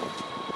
何?